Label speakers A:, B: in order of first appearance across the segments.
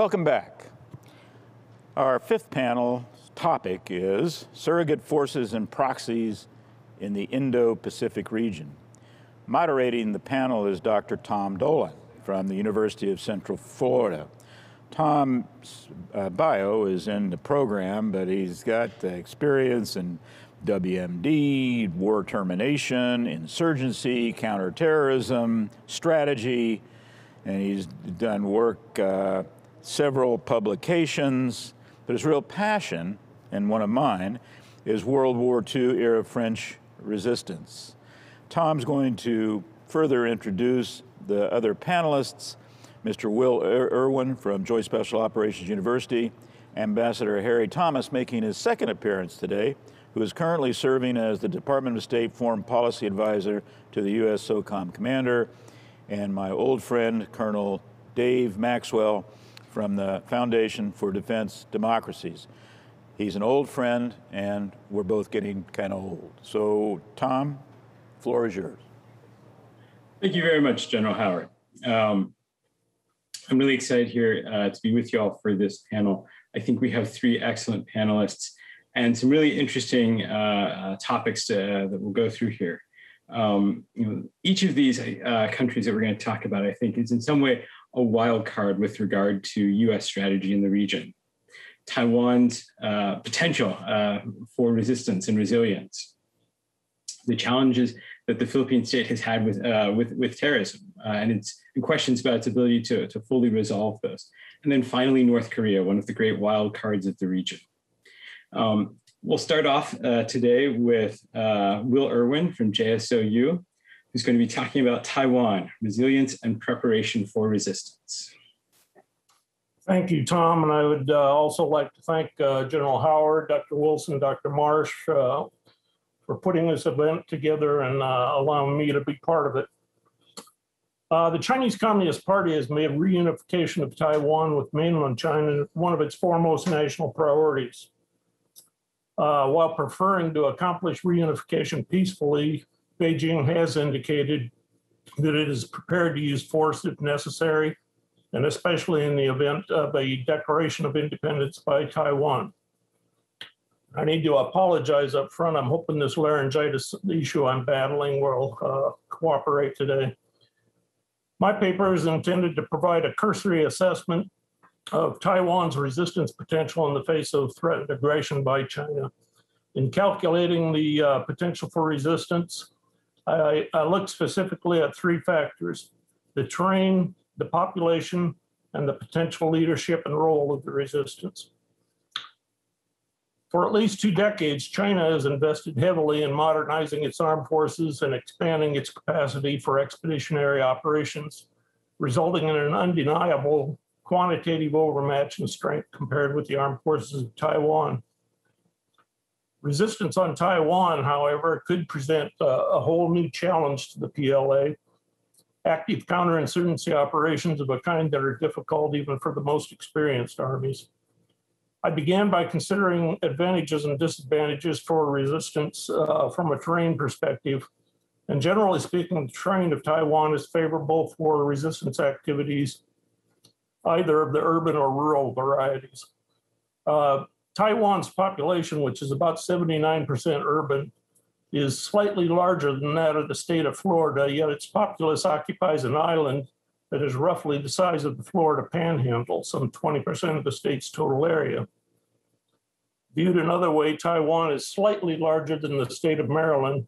A: Welcome back. Our fifth panel topic is surrogate forces and proxies in the Indo-Pacific region. Moderating the panel is Dr. Tom Dolan from the University of Central Florida. Tom's uh, bio is in the program, but he's got experience in WMD, war termination, insurgency, counterterrorism, strategy, and he's done work, uh, several publications, but his real passion, and one of mine, is World War II era French resistance. Tom's going to further introduce the other panelists, Mr. Will er-, Irwin from Joint Special Operations University, Ambassador Harry Thomas making his second appearance today, who is currently serving as the Department of State Foreign Policy Advisor to the U.S. SOCOM Commander, and my old friend, Colonel Dave Maxwell from the Foundation for Defense Democracies. He's an old friend, and we're both getting kind of old. So, Tom, floor is yours.
B: Thank you very much, General Howard. Um, I'm really excited here uh, to be with you all for this panel. I think we have three excellent panelists and some really interesting uh, uh, topics to, uh, that we'll go through here. Um, you know, each of these uh, countries that we're going to talk about, I think, is in some way a wild card with regard to U.S. strategy in the region. Taiwan's uh, potential uh, for resistance and resilience, the challenges that the Philippine state has had with with, with terrorism, and its and questions about its ability to, to fully resolve those. And then finally, North Korea, one of the great wild cards of the region. Um, we'll start off uh, today with uh, Will Irwin from JSOU, who's going to be talking about Taiwan, resilience and preparation for resistance.
C: Thank you, Tom. And I would uh, also like to thank uh, General Howard, Dr. Wilson, Dr. Marsh uh, for putting this event together and uh, allowing me to be part of it. the Chinese Communist Party has made reunification of Taiwan with mainland China one of its foremost national priorities. Uh, while preferring to accomplish reunification peacefully, Beijing has indicated that it is prepared to use force if necessary, and especially in the event of a declaration of independence by Taiwan. I need to apologize up front. I'm hoping this laryngitis issue I'm battling will uh, cooperate today. My paper is intended to provide a cursory assessment of Taiwan's resistance potential in the face of threatened aggression by China. In calculating the uh, potential for resistance, I, I looked specifically at three factors, the terrain, the population, and the potential leadership and role of the resistance. For at least two decades, China has invested heavily in modernizing its armed forces and expanding its capacity for expeditionary operations, resulting in an undeniable quantitative overmatch in strength compared with the armed forces of Taiwan. Resistance on Taiwan, however, could present a whole new challenge to the PLA. Active counterinsurgency operations of a kind that are difficult even for the most experienced armies. I began by considering advantages and disadvantages for resistance uh, from a terrain perspective. And generally speaking, the terrain of Taiwan is favorable for resistance activities either of the urban or rural varieties. Uh, Taiwan's population, which is about 79% urban, is slightly larger than that of the state of Florida, yet its populace occupies an island that is roughly the size of the Florida panhandle, some 20% of the state's total area. Viewed another way, Taiwan is slightly larger than the state of Maryland,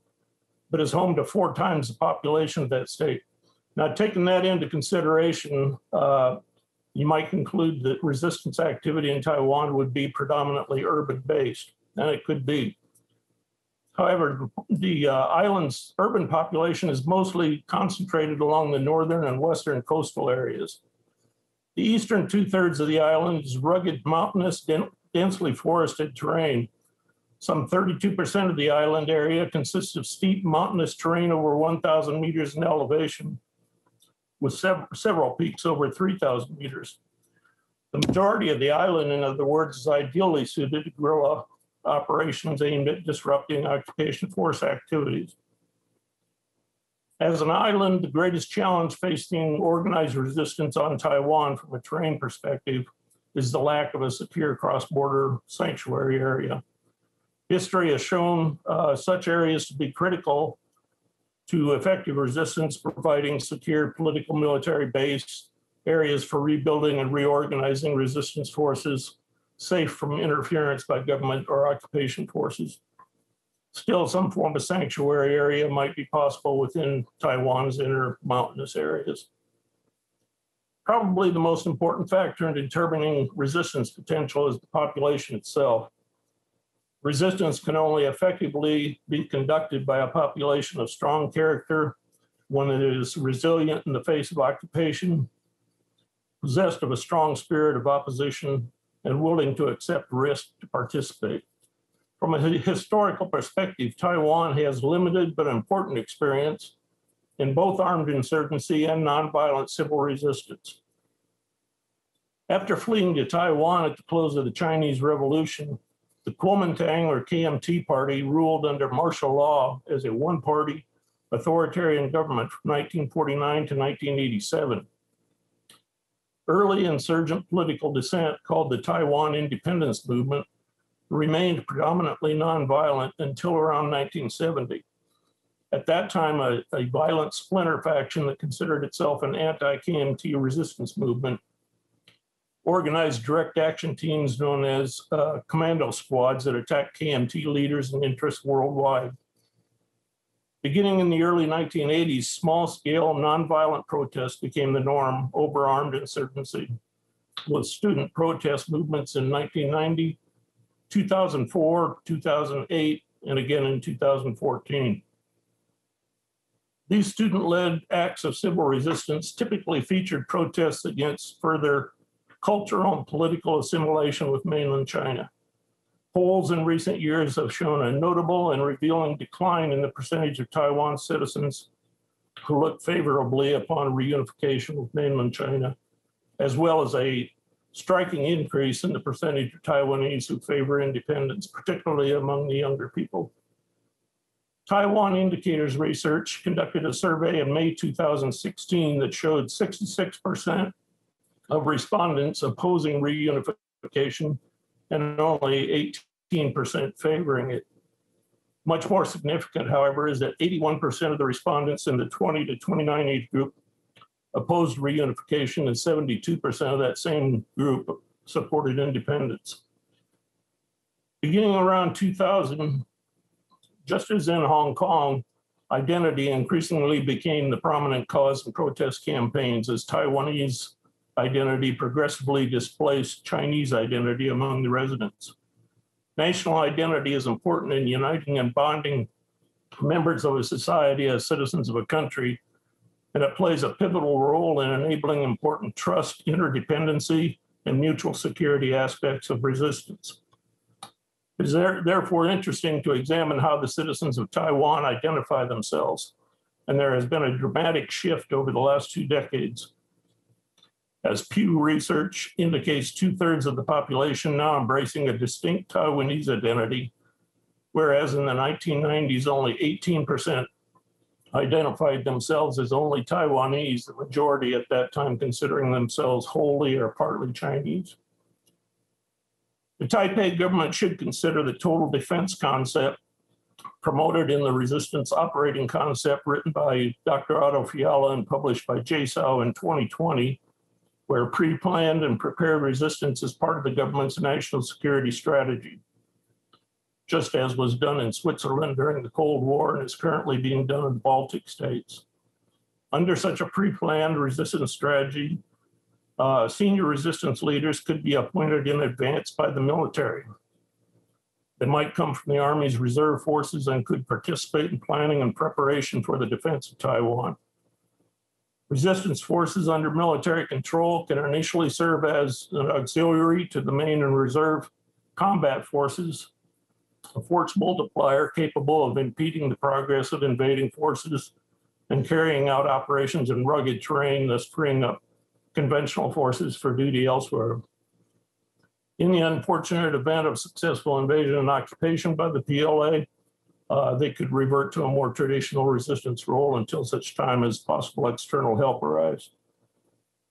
C: but is home to four times the population of that state. Now, taking that into consideration, uh, you might conclude that resistance activity in Taiwan would be predominantly urban based, and it could be. However, the uh, island's urban population is mostly concentrated along the northern and western coastal areas. The eastern two thirds of the island is rugged, mountainous, densely forested terrain. Some 32% of the island area consists of steep mountainous terrain over 1,000 meters in elevation, with sev- several peaks over 3,000 meters. The majority of the island, in other words, is ideally suited to guerrilla operations aimed at disrupting occupation force activities. As an island, the greatest challenge facing organized resistance on Taiwan from a terrain perspective is the lack of a secure cross-border sanctuary area. History has shown uh, such areas to be critical to effective resistance, providing secure political military base, areas for rebuilding and reorganizing resistance forces, safe from interference by government or occupation forces. Still, some form of sanctuary area might be possible within Taiwan's inner mountainous areas. Probably the most important factor in determining resistance potential is the population itself. Resistance can only effectively be conducted by a population of strong character, one that is resilient in the face of occupation, possessed of a strong spirit of opposition, and willing to accept risk to participate. From a historical perspective, Taiwan has limited but important experience in both armed insurgency and nonviolent civil resistance. After fleeing to Taiwan at the close of the Chinese Revolution, the Kuomintang or KMT party ruled under martial law as a one-party authoritarian government from 1949 to 1987. Early insurgent political dissent called the Taiwan Independence Movement remained predominantly nonviolent until around 1970. At that time, a, a violent splinter faction that considered itself an anti-KMT resistance movement organized direct action teams known as uh, commando squads that attacked KMT leaders and interests worldwide. Beginning in the early 1980s, small-scale nonviolent protests became the norm over armed insurgency, with student protest movements in 1990 2004, 2008, and again in 2014. These student-led acts of civil resistance typically featured protests against further cultural and political assimilation with mainland China. Polls in recent years have shown a notable and revealing decline in the percentage of Taiwan citizens who look favorably upon reunification with mainland China, as well as a striking increase in the percentage of Taiwanese who favor independence, particularly among the younger people. Taiwan Indicators Research conducted a survey in May 2016 that showed 66% of respondents opposing reunification and only 18% favoring it. Much more significant, however, is that 81% of the respondents in the 20 to 29 age group opposed reunification and 72% of that same group supported independence. Beginning around 2000, just as in Hong Kong, identity increasingly became the prominent cause in protest campaigns as Taiwanese identity progressively displaced Chinese identity among the residents. National identity is important in uniting and bonding members of a society as citizens of a country and it plays a pivotal role in enabling important trust, interdependency, and mutual security aspects of resistance. It is therefore interesting to examine how the citizens of Taiwan identify themselves. And there has been a dramatic shift over the last two decades. As Pew Research indicates, two thirds of the population now embracing a distinct Taiwanese identity, whereas in the 1990s, only 18% identified themselves as only Taiwanese, the majority at that time considering themselves wholly or partly Chinese. The Taipei government should consider the total defense concept promoted in the resistance operating concept written by Dr. Otto Fiala and published by JSOU in 2020, where pre-planned and prepared resistance is part of the government's national security strategy just as was done in Switzerland during the Cold War and is currently being done in the Baltic states. Under such a pre-planned resistance strategy, uh, senior resistance leaders could be appointed in advance by the military. They might come from the Army's reserve forces and could participate in planning and preparation for the defense of Taiwan. Resistance forces under military control can initially serve as an auxiliary to the main and reserve combat forces a force multiplier capable of impeding the progress of invading forces and carrying out operations in rugged terrain, thus freeing up conventional forces for duty elsewhere. In the unfortunate event of successful invasion and occupation by the PLA, uh, they could revert to a more traditional resistance role until such time as possible external help arrives.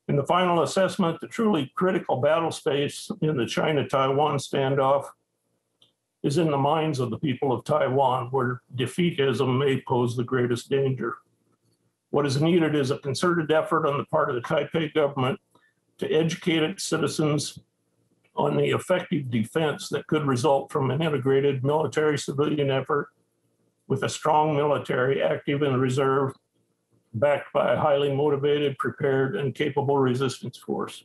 C: In the final assessment, the truly critical battle space in the China Taiwan standoff is in the minds of the people of Taiwan, where defeatism may pose the greatest danger. What is needed is a concerted effort on the part of the Taipei government to educate its citizens on the effective defense that could result from an integrated military civilian effort with a strong military active in reserve, backed by a highly motivated, prepared, and capable resistance force.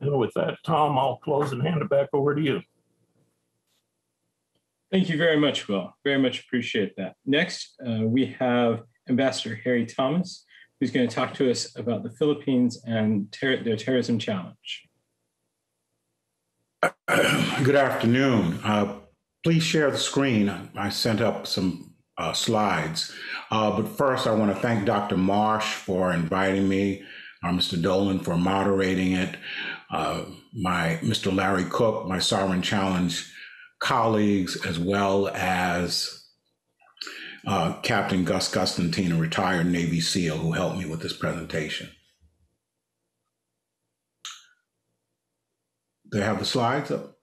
C: And with that, Tom, I'll close and hand it back over to you.
B: Thank you very much, Will. Very much appreciate that. Next, uh, we have Ambassador Harry Thomas, who's going to talk to us about the Philippines and ter- their terrorism challenge.
D: Good afternoon. Uh, please share the screen. I sent up some uh, slides. Uh, but first, I want to thank Dr. Marsh for inviting me, Mr. Dolan for moderating it, uh, my Mr. Larry Cook, my Sovereign Challenge colleagues, as well as uh, Captain Gus Gustantine, a retired Navy SEAL who helped me with this presentation. They have the slides up.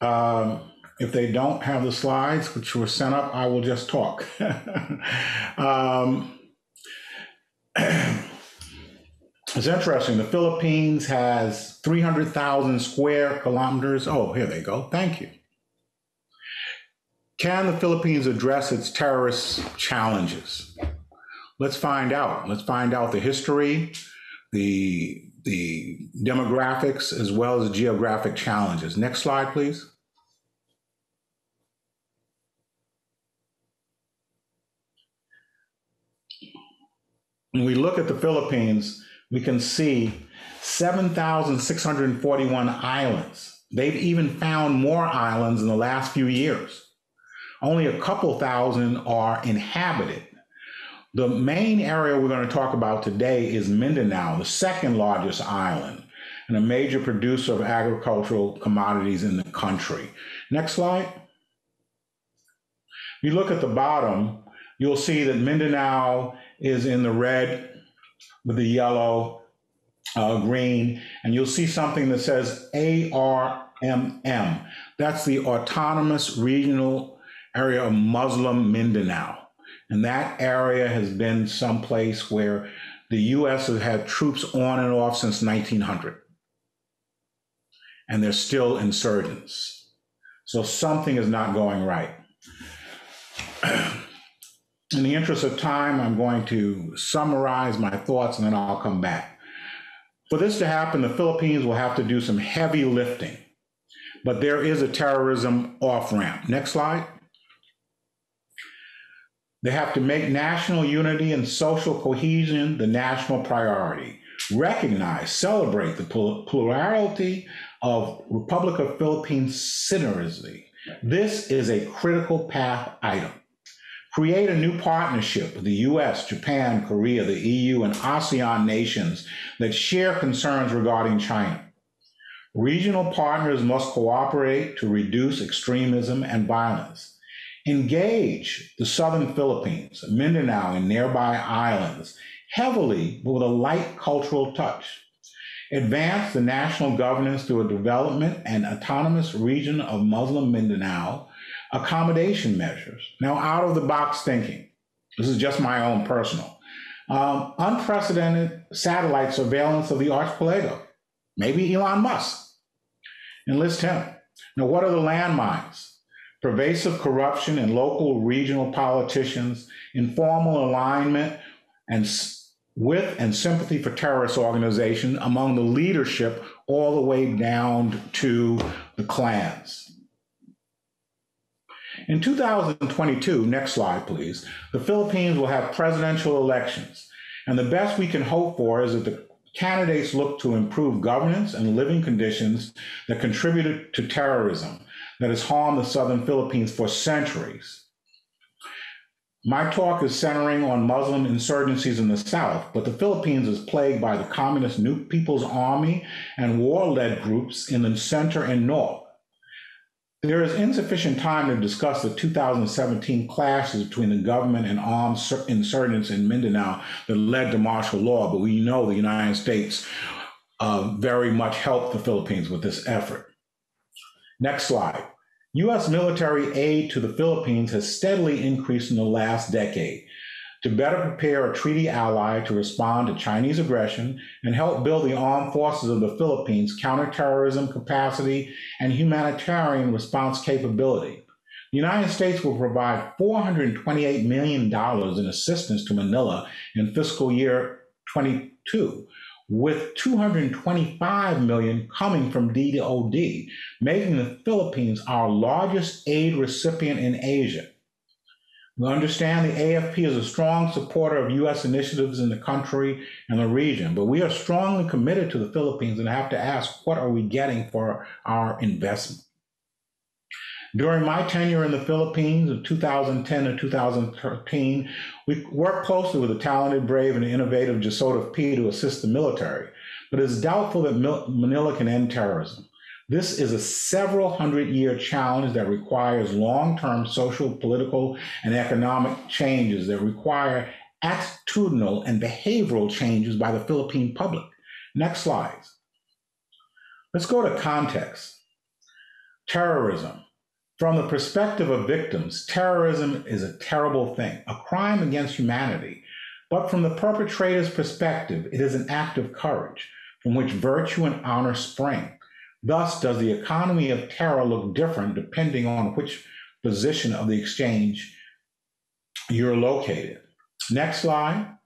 D: Um, if they don't have the slides, which were sent up, I will just talk. um, it's interesting. The Philippines has 300,000 square kilometers. Oh, here they go. Thank you. Can the Philippines address its terrorist challenges? Let's find out. Let's find out the history, the the demographics, as well as geographic challenges. Next slide, please. When we look at the Philippines, we can see 7,641 islands. They've even found more islands in the last few years. Only a couple thousand are inhabited. The main area we're going to talk about today is Mindanao, the second largest island and a major producer of agricultural commodities in the country. Next slide. If you look at the bottom, you'll see that Mindanao is in the red with the yellow, uh, green, and you'll see something that says ARMM. That's the Autonomous Regional Area of Muslim Mindanao. And that area has been someplace where the US has had troops on and off since 1900. And they're still insurgents. So something is not going right. In the interest of time, I'm going to summarize my thoughts and then I'll come back. For this to happen, the Philippines will have to do some heavy lifting, but there is a terrorism off ramp. Next slide. They have to make national unity and social cohesion the national priority. Recognize, celebrate the plurality of Republic of Philippines citizenry. This is a critical path item. Create a new partnership with the US, Japan, Korea, the EU, and ASEAN nations that share concerns regarding China. Regional partners must cooperate to reduce extremism and violence. Engage the southern Philippines, Mindanao, and nearby islands heavily but with a light cultural touch. Advance the national governance through a development and autonomous region of Muslim Mindanao accommodation measures. Now, out of the box thinking, this is just my own personal. Um, unprecedented satellite surveillance of the archipelago. Maybe Elon Musk. Enlist him. Now, what are the landmines? Pervasive corruption in local regional politicians, informal alignment and with and sympathy for terrorist organizations among the leadership all the way down to the clans. In 2022, next slide please, the Philippines will have presidential elections. And the best we can hope for is that the candidates look to improve governance and living conditions that contributed to terrorism that has harmed the southern Philippines for centuries. My talk is centering on Muslim insurgencies in the south, but the Philippines is plagued by the Communist New People's Army and war led groups in the center and north. There is insufficient time to discuss the 2017 clashes between the government and armed insurgents in Mindanao that led to martial law, but we know the United States uh, very much helped the Philippines with this effort. Next slide. U.S. military aid to the Philippines has steadily increased in the last decade to better prepare a treaty ally to respond to Chinese aggression and help build the armed forces of the Philippines' counterterrorism capacity and humanitarian response capability. The United States will provide $428 million in assistance to Manila in fiscal year 22, with 225 million coming from DOD, making the Philippines our largest aid recipient in Asia. We understand the AFP is a strong supporter of U.S. initiatives in the country and the region, but we are strongly committed to the Philippines and have to ask what are we getting for our investment? During my tenure in the Philippines of 2010 to 2013, we worked closely with the talented, brave, and innovative JSOTF P. to assist the military, but it's doubtful that Manila can end terrorism. This is a several hundred year challenge that requires long term social, political, and economic changes that require attitudinal and behavioral changes by the Philippine public. Next slide. Let's go to context. Terrorism. From the perspective of victims, terrorism is a terrible thing, a crime against humanity. But from the perpetrator's perspective, it is an act of courage from which virtue and honor spring. Thus, does the economy of terror look different depending on which position of the exchange you're located? Next slide.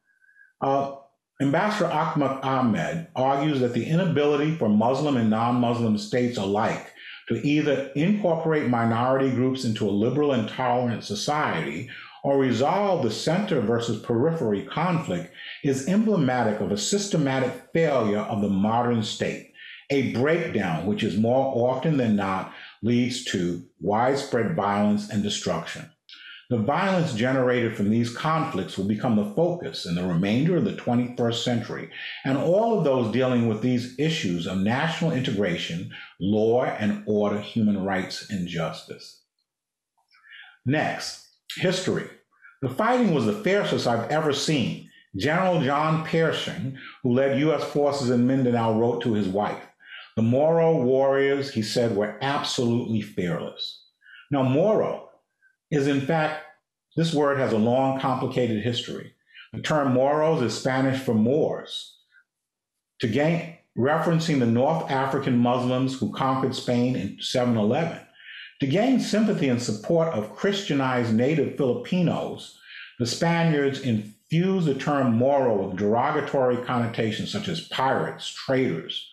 D: Uh, Ambassador Ahmad Ahmed argues that the inability for Muslim and non Muslim states alike to either incorporate minority groups into a liberal and tolerant society or resolve the center versus periphery conflict is emblematic of a systematic failure of the modern state a breakdown, which is more often than not leads to widespread violence and destruction. The violence generated from these conflicts will become the focus in the remainder of the 21st century, and all of those dealing with these issues of national integration, law and order, human rights, and justice. Next, history. The fighting was the fiercest I've ever seen. General John Pershing, who led U.S. forces in Mindanao, wrote to his wife the Moro warriors, he said, were absolutely fearless. Now, Moro is, in fact, this word has a long, complicated history. The term Moros is Spanish for Moors. To gain, referencing the North African Muslims who conquered Spain in 711. To gain sympathy and support of Christianized native Filipinos, the Spaniards infused the term Moro with derogatory connotations such as pirates, traitors,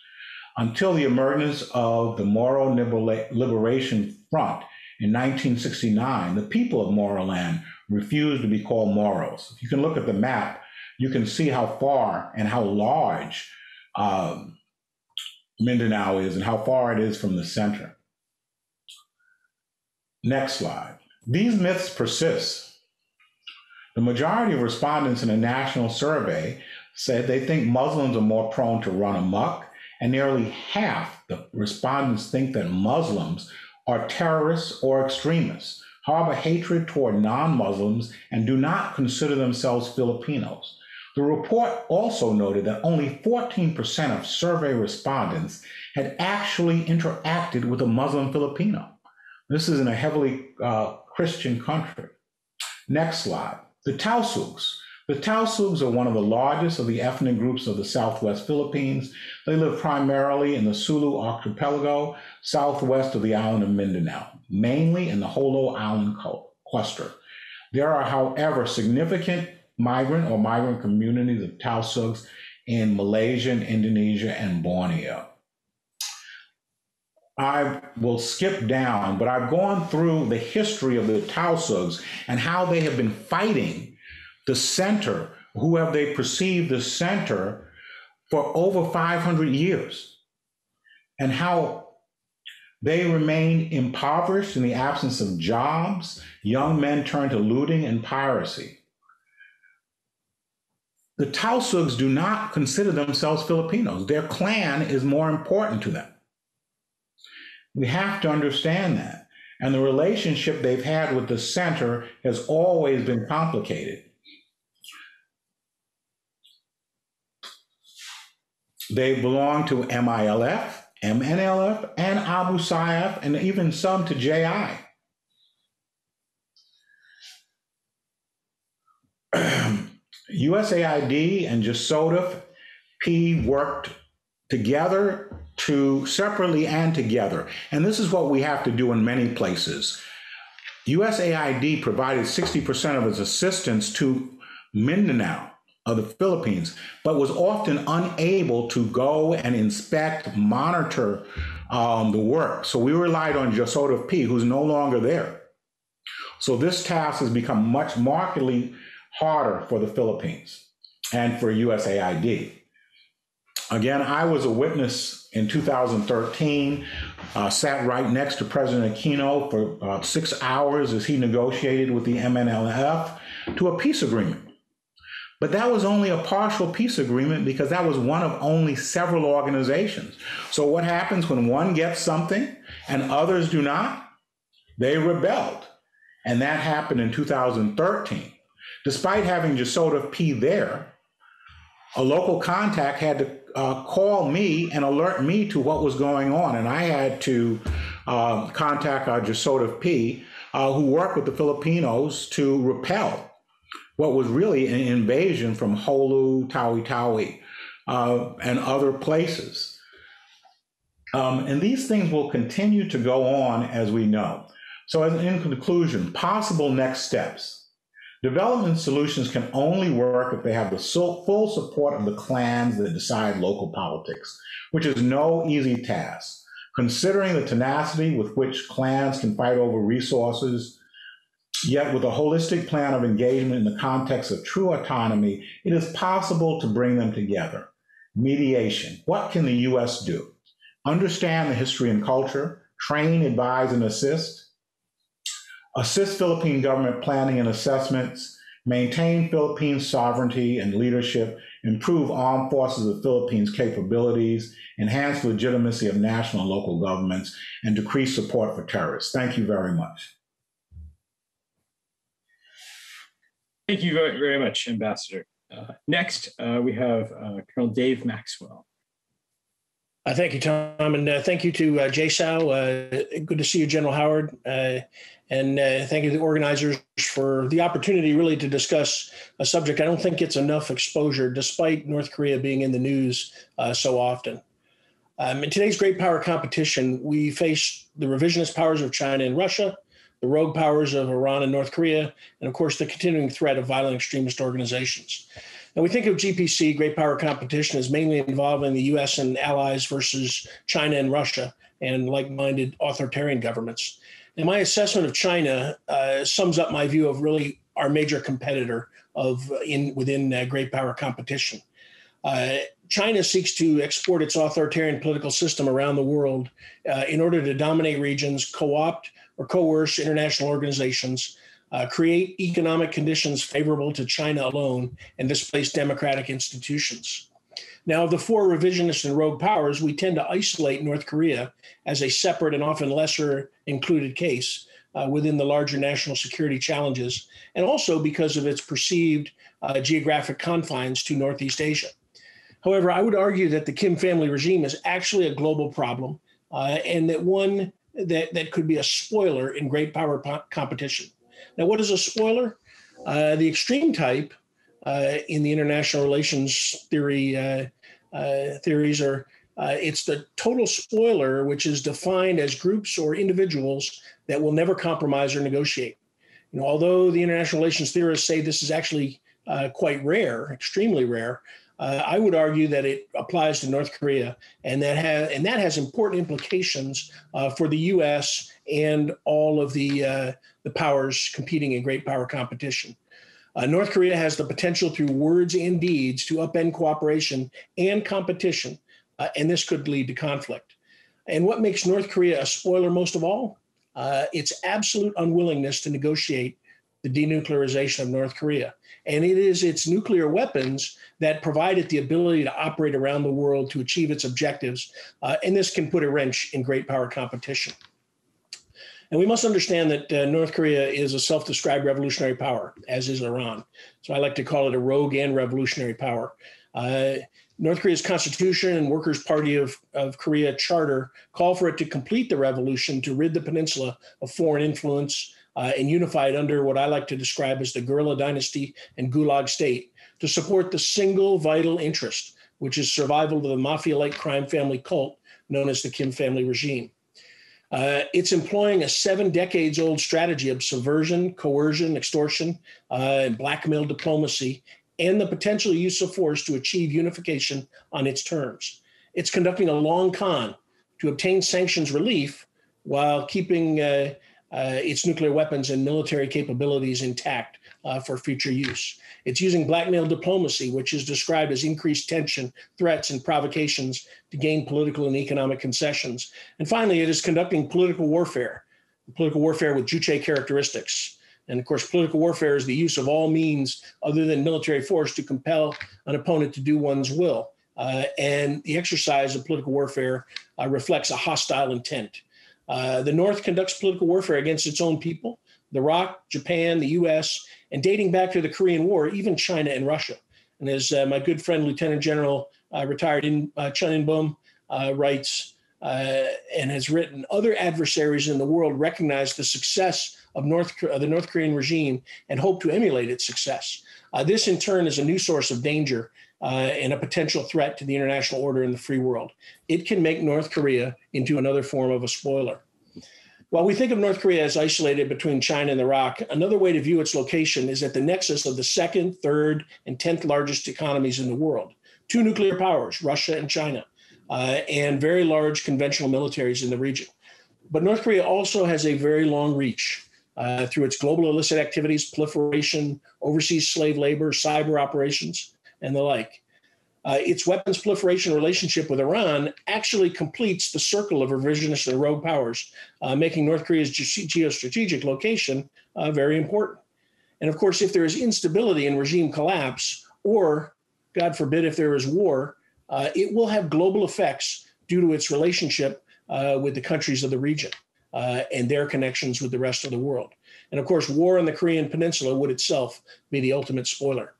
D: until the emergence of the Moro Liberation Front in 1969, the people of Moroland refused to be called Moros. If you can look at the map, you can see how far and how large um, Mindanao is and how far it is from the center. Next slide. These myths persist. The majority of respondents in a national survey said they think Muslims are more prone to run amok and nearly half the respondents think that Muslims are terrorists or extremists, harbor hatred toward non Muslims, and do not consider themselves Filipinos. The report also noted that only 14% of survey respondents had actually interacted with a Muslim Filipino. This is in a heavily uh, Christian country. Next slide. The Tausugs the Tausugs are one of the largest of the ethnic groups of the southwest Philippines. They live primarily in the Sulu archipelago, southwest of the island of Mindanao, mainly in the Jolo Island cluster. There are, however, significant migrant or migrant communities of Tausugs in Malaysia, and Indonesia, and Borneo. I will skip down, but I've gone through the history of the Tausugs and how they have been fighting the center, who have they perceived the center for over 500 years, and how they remain impoverished in the absence of jobs. Young men turn to looting and piracy. The Tausugs do not consider themselves Filipinos. Their clan is more important to them. We have to understand that. and the relationship they've had with the center has always been complicated. They belong to MILF, MNLF, and Abu Sayyaf, and even some to JI. USAID and JSOTF P worked together to separately and together. And this is what we have to do in many places. USAID provided 60% of its assistance to Mindanao of the Philippines, but was often unable to go and inspect, monitor um, the work. So we relied on JSOTF P, who's no longer there. So this task has become much markedly harder for the Philippines and for USAID. Again, I was a witness in 2013, uh, sat right next to President Aquino for uh, six hours as he negotiated with the MNLF to a peace agreement. But that was only a partial peace agreement because that was one of only several organizations. So, what happens when one gets something and others do not? They rebelled. And that happened in 2013. Despite having JSOTF P there, a local contact had to uh, call me and alert me to what was going on. And I had to uh, contact our JSOTF P, uh, who worked with the Filipinos to repel what was really an invasion from Jolo, Tawi Tawi, uh, and other places. Um, and these things will continue to go on as we know. So, as in conclusion, possible next steps. Development solutions can only work if they have the full support of the clans that decide local politics, which is no easy task. Considering the tenacity with which clans can fight over resources, yet with a holistic plan of engagement in the context of true autonomy, it is possible to bring them together. Mediation. What can the U.S. do? Understand the history and culture, train, advise, and assist assist Philippine government planning and assessments, maintain Philippine sovereignty and leadership, improve armed forces of Philippines capabilities, enhance legitimacy of national and local governments, and decrease support for terrorists. Thank you very much.
B: Thank you very, very much, Ambassador. Uh, next, uh, we have uh, Colonel Dave Maxwell.
E: Uh, thank you, Tom, and uh, thank you to uh, JSOU. Uh, good to see you, General Howard, and thank you to the organizers for the opportunity really to discuss a subject I don't think gets enough exposure, despite North Korea being in the news so often. Um, in today's great power competition, we face the revisionist powers of China and Russia, the rogue powers of Iran and North Korea, and of course the continuing threat of violent extremist organizations. And we think of GPC, great power competition, as mainly involving the US and allies versus China and Russia and like minded authoritarian governments. And my assessment of China uh, sums up my view of really our major competitor of in within uh, great power competition. Uh, China seeks to export its authoritarian political system around the world uh, in order to dominate regions, co opt or coerce international organizations, uh, create economic conditions favorable to China alone, and displace democratic institutions. Now, of the four revisionist and rogue powers, we tend to isolate North Korea as a separate and often lesser included case uh, within the larger national security challenges, and also because of its perceived uh, geographic confines to Northeast Asia. However, I would argue that the Kim family regime is actually a global problem, uh, and that one that, that could be a spoiler in great power po- competition. Now, what is a spoiler? Uh, the extreme type uh, in the international relations theory uh, uh theories are uh, it's the total spoiler, which is defined as groups or individuals that will never compromise or negotiate. You know, although the international relations theorists say this is actually quite rare, extremely rare, uh, I would argue that it applies to North Korea, and that has and that has important implications uh, for the U.S. and all of the uh, the powers competing in great power competition. Uh, North Korea has the potential through words and deeds to upend cooperation and competition, uh, and this could lead to conflict. And what makes North Korea a spoiler most of all? Uh, its absolute unwillingness to negotiate the denuclearization of North Korea. And it is its nuclear weapons that provide it the ability to operate around the world to achieve its objectives. Uh, and this can put a wrench in great power competition. And we must understand that uh, North Korea is a self described revolutionary power, as is Iran. So I like to call it a rogue and revolutionary power. Uh, North Korea's constitution and Workers' Party of, of Korea charter call for it to complete the revolution to rid the peninsula of foreign influence uh, and unified under what I like to describe as the guerrilla dynasty and gulag state to support the single vital interest, which is survival of the mafia like crime family cult known as the Kim family regime. Uh, it's employing a seven decades old strategy of subversion, coercion, extortion, uh, and blackmail diplomacy, and the potential use of force to achieve unification on its terms. It's conducting a long con to obtain sanctions relief while keeping uh, uh its nuclear weapons and military capabilities intact uh, for future use. It's using blackmail diplomacy, which is described as increased tension, threats, and provocations to gain political and economic concessions. And finally, it is conducting political warfare, political warfare with Juche characteristics. And of course, political warfare is the use of all means other than military force to compel an opponent to do one's will. Uh, and the exercise of political warfare uh, reflects a hostile intent. Uh, the North conducts political warfare against its own people, the ROK, Japan, the US, and dating back to the Korean War, even China and Russia. And as uh, my good friend Lieutenant General uh, retired in uh, Chun In-bum uh, writes uh, and has written, other adversaries in the world recognize the success of North the North Korean regime and hope to emulate its success. This, in turn, is a new source of danger and a potential threat to the international order in the free world. It can make North Korea into another form of a spoiler. While we think of North Korea as isolated between China and the ROK, another way to view its location is at the nexus of the second, third, and 10th largest economies in the world two nuclear powers, Russia and China, uh, and very large conventional militaries in the region. But North Korea also has a very long reach uh, through its global illicit activities, proliferation, overseas slave labor, cyber operations, and the like uh, its weapons proliferation relationship with Iran actually completes the circle of revisionist and rogue powers, uh, making North Korea's ge- geostrategic location uh, very important. And of course, if there is instability and regime collapse, or God forbid, if there is war, uh, it will have global effects due to its relationship uh, with the countries of the region uh, and their connections with the rest of the world. And of course, war on the Korean Peninsula would itself be the ultimate spoiler.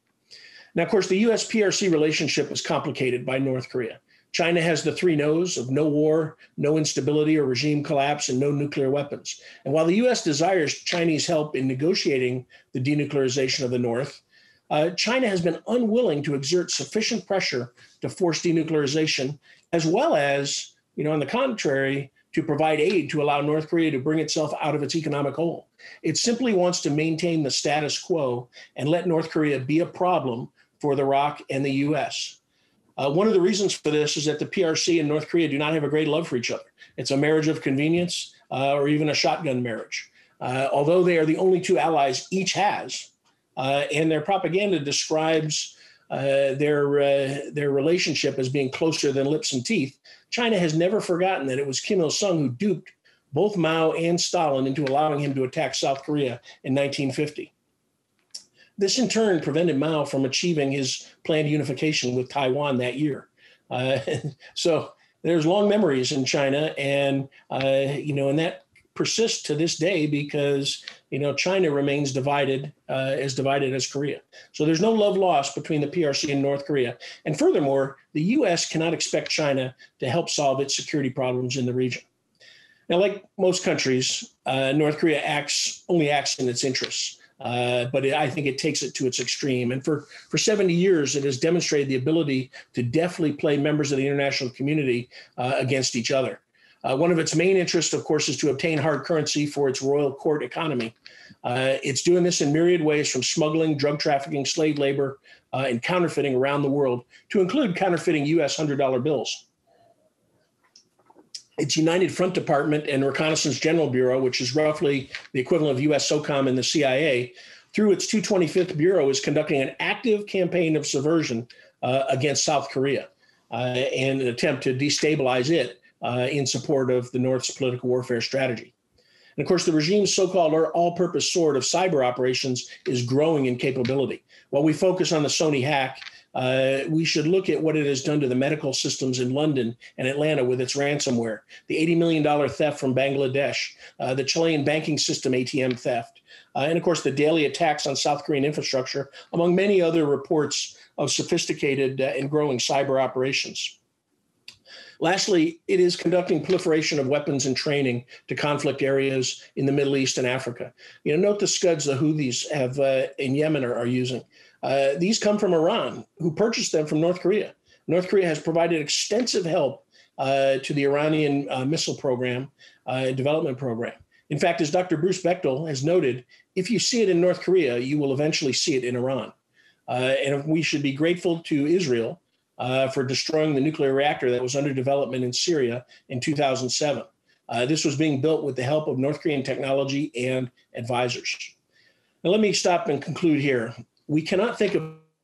E: Now, of course, the US PRC relationship is complicated by North Korea. China has the three no's of no war, no instability or regime collapse, and no nuclear weapons. And while the US desires Chinese help in negotiating the denuclearization of the North, uh, China has been unwilling to exert sufficient pressure to force denuclearization, as well as, you know, on the contrary, to provide aid to allow North Korea to bring itself out of its economic hole. It simply wants to maintain the status quo and let North Korea be a problem for the ROK and the US. Uh, one of the reasons for this is that the PRC and North Korea do not have a great love for each other. It's a marriage of convenience uh, or even a shotgun marriage. Uh, although they are the only two allies each has, uh, and their propaganda describes uh, their, uh, their relationship as being closer than lips and teeth, China has never forgotten that it was Kim Il sung who duped both Mao and Stalin into allowing him to attack South Korea in 1950. This in turn prevented Mao from achieving his planned unification with Taiwan that year. Uh, so there's long memories in China, and uh, you know, and that persists to this day because you know China remains divided uh, as divided as Korea. So there's no love lost between the PRC and North Korea. And furthermore, the U.S. cannot expect China to help solve its security problems in the region. Now, like most countries, uh, North Korea acts only acts in its interests. Uh, but it, I think it takes it to its extreme. And for, for 70 years, it has demonstrated the ability to deftly play members of the international community uh, against each other. Uh, one of its main interests, of course, is to obtain hard currency for its royal court economy. Uh, it's doing this in myriad ways from smuggling, drug trafficking, slave labor, uh, and counterfeiting around the world, to include counterfeiting US $100 bills its United Front Department and Reconnaissance General Bureau, which is roughly the equivalent of US SOCOM and the CIA, through its 225th Bureau, is conducting an active campaign of subversion uh, against South Korea uh, and an attempt to destabilize it uh, in support of the North's political warfare strategy. And of course, the regime's so called all purpose sword of cyber operations is growing in capability. While we focus on the Sony hack, uh, we should look at what it has done to the medical systems in London and Atlanta with its ransomware, the $80 million theft from Bangladesh, uh, the Chilean banking system ATM theft, uh, and of course the daily attacks on South Korean infrastructure, among many other reports of sophisticated uh, and growing cyber operations. Lastly, it is conducting proliferation of weapons and training to conflict areas in the Middle East and Africa. You know, note the Scuds the Houthis have uh, in Yemen are, are using. Uh, these come from Iran, who purchased them from North Korea. North Korea has provided extensive help uh, to the Iranian uh, missile program and uh, development program. In fact, as Dr. Bruce Bechtol has noted, if you see it in North Korea, you will eventually see it in Iran. And we should be grateful to Israel for destroying the nuclear reactor that was under development in Syria in 2007. Uh, this was being built with the help of North Korean technology and advisors. Now, let me stop and conclude here. We cannot think of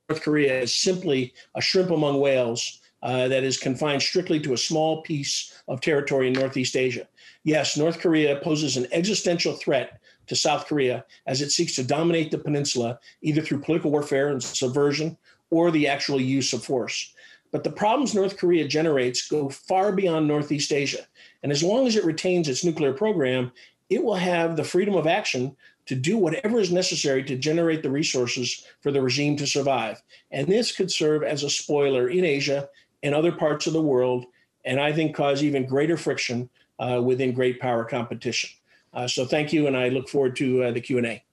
E: North Korea as simply a shrimp among whales uh, that is confined strictly to a small piece of territory in Northeast Asia. Yes, North Korea poses an existential threat to South Korea as it seeks to dominate the peninsula either through political warfare and subversion or the actual use of force. But the problems North Korea generates go far beyond Northeast Asia. And as long as it retains its nuclear program, it will have the freedom of action to do whatever is necessary to generate the resources for the regime to survive. And this could serve as a spoiler in Asia and other parts of the world, and I think cause even greater friction uh, within great power competition. Uh, so thank you, and I look forward to uh, the Q&A.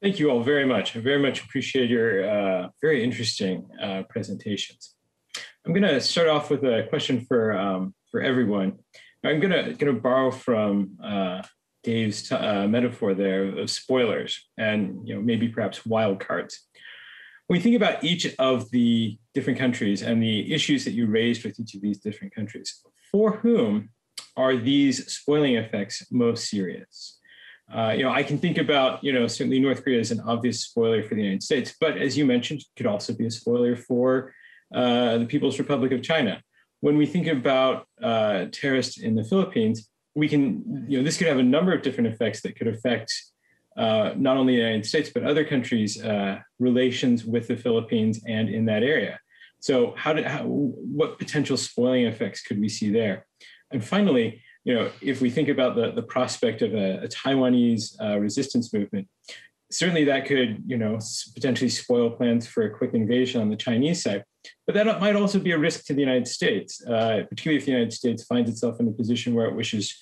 B: Thank you all very much. I very much appreciate your uh, very interesting uh, presentations. I'm going to start off with a question for um, for everyone. I'm going to going to borrow from uh, Dave's uh, metaphor there of spoilers and you know maybe perhaps wild cards. When we think about each of the different countries and the issues that you raised with each of these different countries, for whom are these spoiling effects most serious? Uh, you know, I can think about, you know, certainly North Korea is an obvious spoiler for the United States, but as you mentioned, could also be a spoiler for uh, the People's Republic of China. When we think about uh, terrorists in the Philippines, we can, you know, this could have a number of different effects that could affect uh, not only the United States, but other countries' uh, relations with the Philippines and in that area. So how did, how, what potential spoiling effects could we see there? And finally, you know, if we think about the, the prospect of a, a Taiwanese uh, resistance movement, certainly that could, you know, potentially spoil plans for a quick invasion on the Chinese side. But that might also be a risk to the United States, uh, particularly if the United States finds itself in a position where it wishes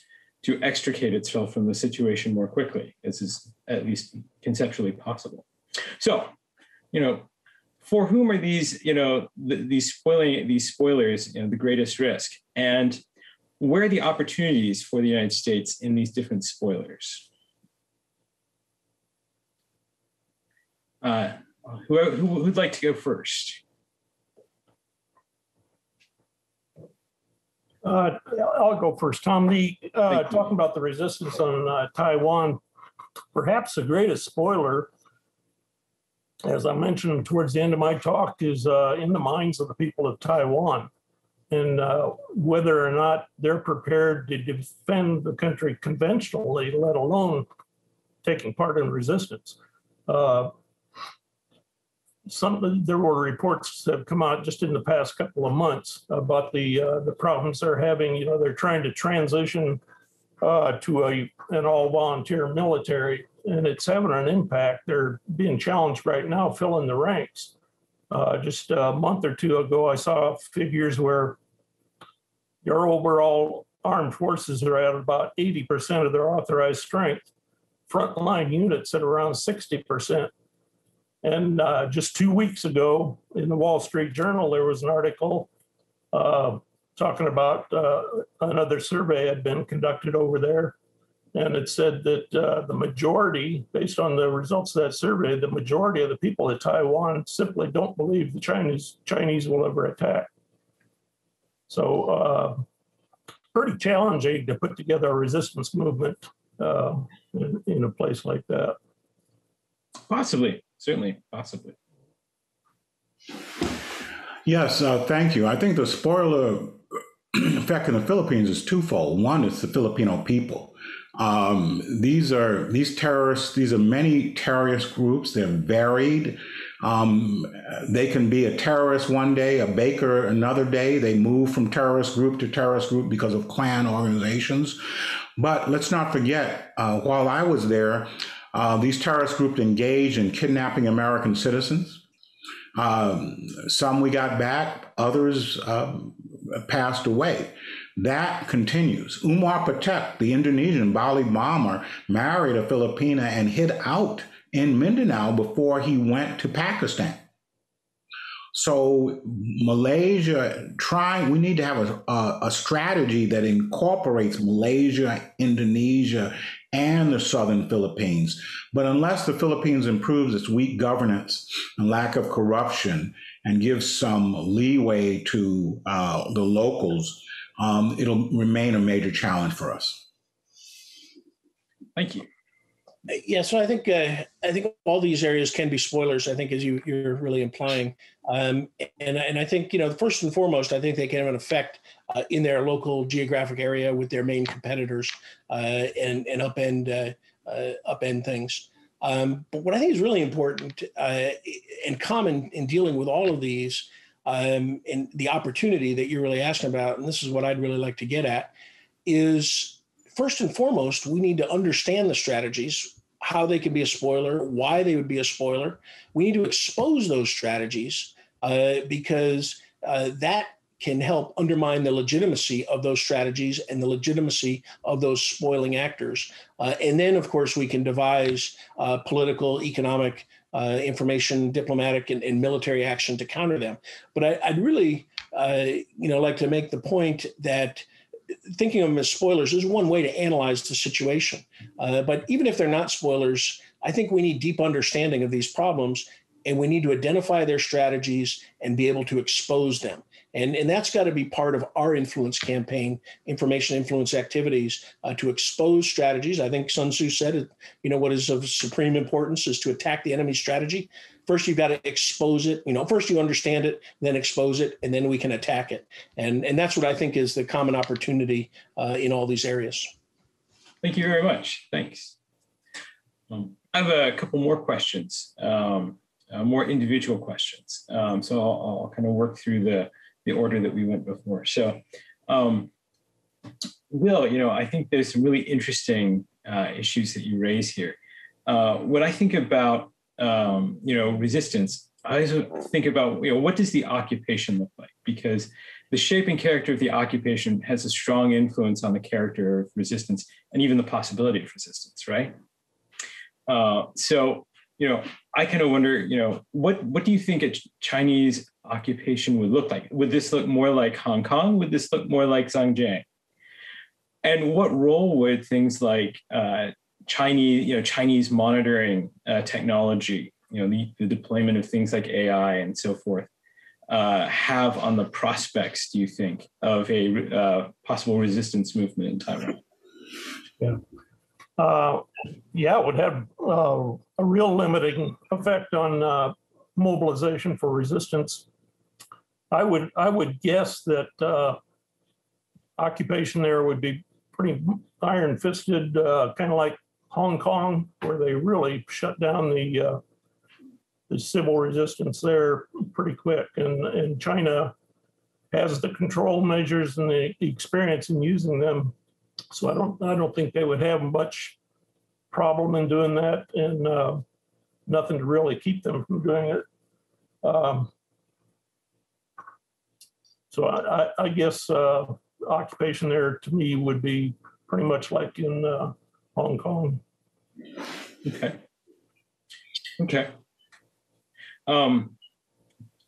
B: to extricate itself from the situation more quickly, as is at least conceptually possible. So, you know, for whom are these, you know, the, these spoiling these spoilers, you know, the greatest risk? And where are the opportunities for the United States in these different spoilers? Uh, who, who, would like to go first?
C: Uh, I'll go first. Tom, the, uh, talking about the resistance on uh, Taiwan, perhaps the greatest spoiler, as I mentioned towards the end of my talk, is uh, in the minds of the people of Taiwan and uh, whether or not they're prepared to defend the country conventionally, let alone taking part in resistance. Some there were reports that have come out just in the past couple of months about the uh, the problems they're having. You know, they're trying to transition uh, to a an all volunteer military, and it's having an impact. They're being challenged right now, filling the ranks. Uh, just a month or two ago, I saw figures where your overall armed forces are at about 80% of their authorized strength. Frontline units at around 60%. And uh, just two weeks ago in the Wall Street Journal, there was an article uh, talking about uh, another survey had been conducted over there. And it said that uh, the majority, based on the results of that survey, the majority of the people in Taiwan simply don't believe the Chinese Chinese will ever attack. So, uh, pretty challenging to put together a resistance movement uh, in, in a place like that.
B: Possibly, certainly, possibly.
D: Yes, uh, thank you. I think the spoiler effect in the Philippines is twofold. One is the Filipino people. Um, these are these terrorists. These are many terrorist groups. They're varied. Um, they can be a terrorist one day, a baker another day. They move from terrorist group to terrorist group because of clan organizations. But let's not forget, uh, while I was there, uh, these terrorist groups engaged in kidnapping American citizens. Um, some we got back, others um, passed away. That continues. Umar Patek, the Indonesian Bali bomber, married a Filipina and hid out in Mindanao before he went to Pakistan. So Malaysia trying, we need to have a, a, a, strategy that incorporates Malaysia, Indonesia, and the southern Philippines. But unless the Philippines improves its weak governance and lack of corruption and gives some leeway to uh, the locals, um, it'll remain a major challenge for us.
B: Thank you.
E: Yeah, so I think uh, I think all these areas can be spoilers. I think, as you you're really implying, um, and and I think you know first and foremost, I think they can have an effect uh, in their local geographic area with their main competitors uh, and and upend uh, uh, upend things. Um, but what I think is really important uh, and common in dealing with all of these, um, and the opportunity that you're really asking about, and this is what I'd really like to get at, is first and foremost, we need to understand the strategies how they can be a spoiler, why they would be a spoiler. We need to expose those strategies uh, because uh, that can help undermine the legitimacy of those strategies and the legitimacy of those spoiling actors. Uh, and then, of course, we can devise uh, political, economic, uh, information, diplomatic, and, and, military action to counter them. But I, would really, uh, you know, like to make the point that thinking of them as spoilers is one way to analyze the situation. Uh, but even if they're not spoilers, I think we need deep understanding of these problems and we need to identify their strategies and be able to expose them. And, and that's got to be part of our influence campaign, information influence activities uh, to expose strategies. I think Sun Tzu said it, you know, what is of supreme importance is to attack the enemy strategy. First you've got to expose it you know first you understand it then expose it and then we can attack it. And and that's what i think is the common opportunity uh, in all these areas.
B: Thank you very much. Thanks. Um, i have a couple more questions um, uh, more individual questions. Um, so I'll, I'll, kind of work through the the order that we went before so um, will you know i think there's some really interesting uh, issues that you raise here uh, what i think about um, you know, resistance, I think about, you know, what does the occupation look like? Because the shape and character of the occupation has a strong influence on the character of resistance and even the possibility of resistance, right? Uh, so, you know, I kind of wonder, you know, what what do you think a Chinese occupation would look like? Would this look more like Hong Kong? Would this look more like Xinjiang? And what role would things like uh, Chinese, you know, Chinese monitoring uh, technology, you know, the, the, deployment of things like AI and so forth, uh, have on the prospects, do you think, of a uh, possible resistance movement in Taiwan?
C: Yeah. Uh, yeah, it would have uh, a real limiting effect on uh, mobilization for resistance. I would I would guess that occupation there would be pretty iron fisted, kind of like Hong Kong, where they really shut down the uh, the civil resistance there pretty quick, and and China has the control measures and the experience in using them. So I don't I don't think they would have much problem in doing that, and uh, nothing to really keep them from doing it. Um, so I, I, I guess uh, occupation there to me would be pretty much like in uh, Hong Kong.
B: Okay. Okay. Um,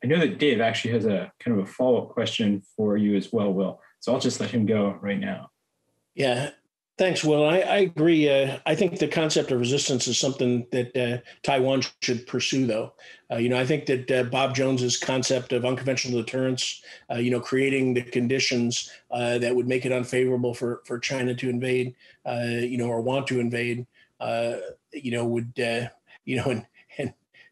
B: I know that Dave actually has a kind of a follow up question for you as well, Will. So I'll just let him go right now.
E: Yeah. Thanks, Will. I, I agree. Uh, I think the concept of resistance is something that uh, Taiwan should pursue, though. Uh, you know, I think that uh, Bob Jones's concept of unconventional deterrence, uh, you know, creating the conditions uh, that would make it unfavorable for for China to invade, you know, or want to invade, you know, would you know, and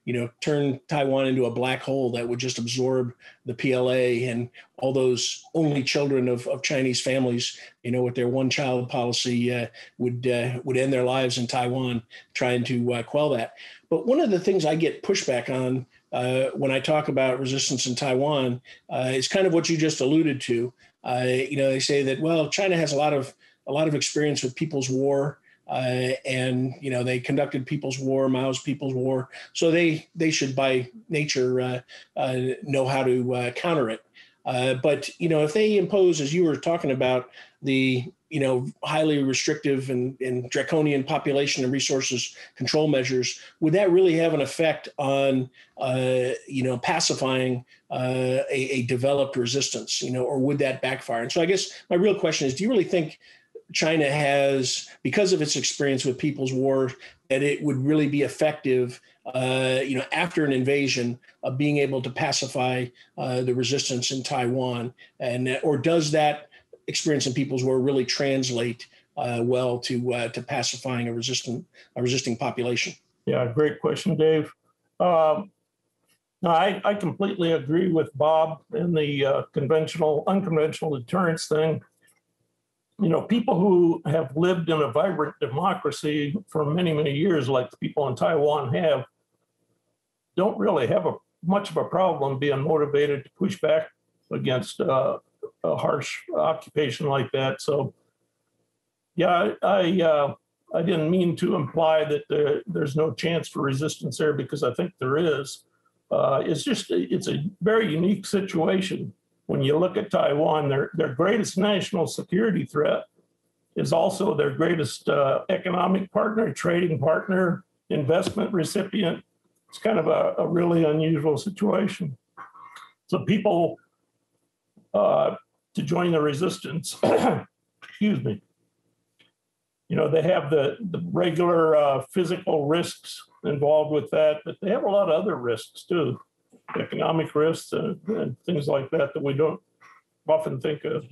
E: you know, turn Taiwan into a black hole that would just absorb the PLA and all those only children of, of Chinese families, you know, with their one child policy uh, would uh, would end their lives in Taiwan trying to uh, quell that. But one of the things I get pushback on uh, when I talk about resistance in Taiwan, uh, it's kind of what you just alluded to. Uh, you know, they say that well, China has a lot of a lot of experience with People's War, uh, and you know they conducted People's War, Mao's People's War, so they they should by nature uh, uh, know how to counter it. but you know, if they impose, as you were talking about, the you know highly restrictive and, and draconian population and resources control measures would that really have an effect on uh, you know pacifying uh, a, a, developed resistance you know or would that backfire and so i guess my real question is do you really think china has because of its experience with people's war that it would really be effective uh, you know after an invasion of being able to pacify uh, the resistance in taiwan and or does that experience in people's war really translate uh, well to uh, to pacifying a resistant a resisting population?
C: Yeah, great question, Dave. Um, no, I, I completely agree with Bob in the uh, conventional, unconventional deterrence thing. You know, people who have lived in a vibrant democracy for many, many years, like the people in Taiwan have, don't really have a much of a problem being motivated to push back against uh, a harsh occupation like that. So, yeah, I I, uh, I didn't mean to imply that there, there's no chance for resistance there because I think there is. Uh, it's just it's a very unique situation when you look at Taiwan. Their their greatest national security threat is also their greatest uh, economic partner, trading partner, investment recipient. It's kind of a, a really unusual situation. So people uh, to join the resistance. Excuse me. You know, they have the, the regular uh, physical risks involved with that, but they have a lot of other risks too, economic risks and, and things like that that we don't often think of.